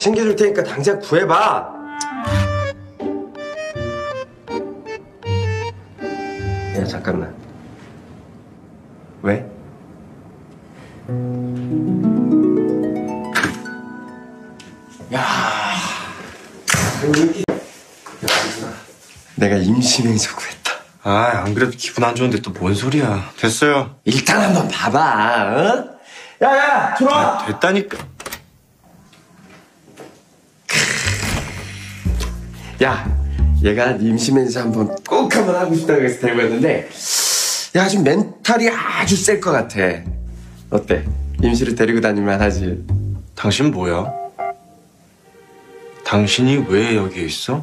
챙겨줄 테니까 당장 구해봐. 야 잠깐만. 왜? 야. 여기. 내가 임신행소 구했다. 아, 안 그래도 기분 안 좋은데 또 뭔 소리야. 됐어요. 일단 한번 봐봐. 어? 야 야 들어와. 됐다니까. 야, 얘가 임신면서 한번 꼭 한번 하고 싶다고 해서 데리고 왔는데, 야, 지금 멘탈이 아주 셀 것 같아. 어때? 임시를 데리고 다니면 하지. 당신 뭐야? 당신이 왜 여기 있어?